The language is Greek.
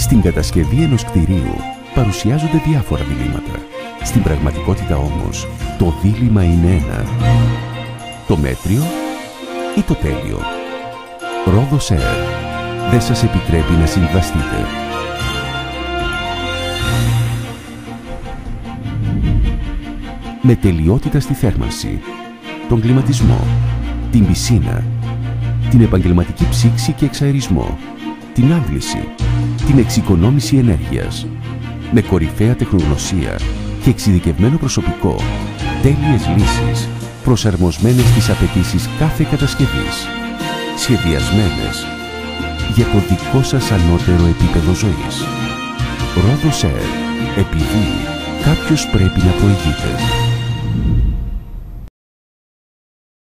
Στην κατασκευή ενός κτηρίου παρουσιάζονται διάφορα διλήμματα. Στην πραγματικότητα όμως, το δίλημα είναι ένα. Το μέτριο ή το τέλειο; Ρόδος Air. Δεν σας επιτρέπει να συμβαστείτε. Με τελειότητα στη θέρμανση, τον κλιματισμό, την πισίνα, την επαγγελματική ψήξη και εξαερισμό, την άμβληση, την εξοικονόμηση ενέργειας, με κορυφαία τεχνογνωσία και εξειδικευμένο προσωπικό, τέλειες λύσεις, προσαρμοσμένες στις απαιτήσεις κάθε κατασκευής, σχεδιασμένες για το δικό σας ανώτερο επίπεδο ζωής. Ρόδος Air, επειδή κάποιος πρέπει να προηγείται.